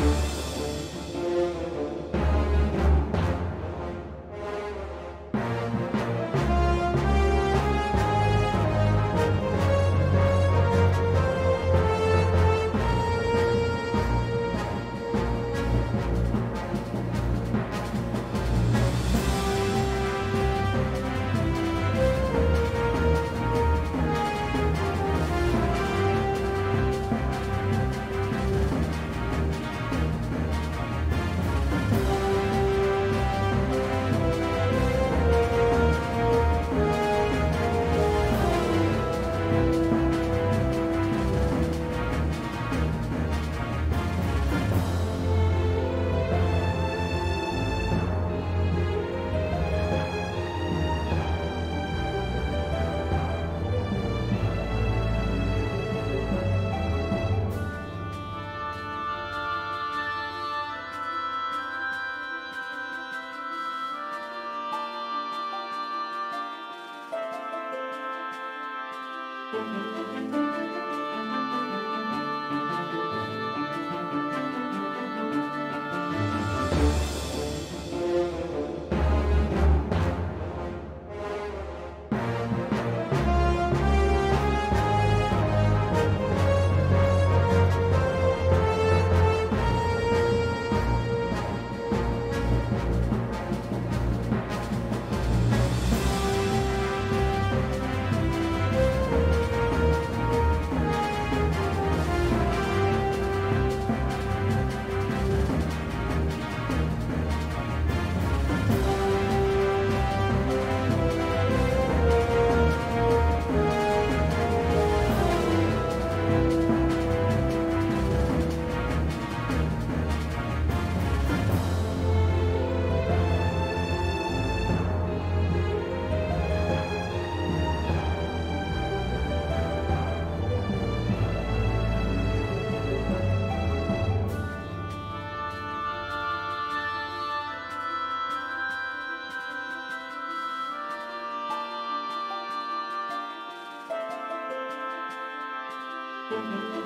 you Música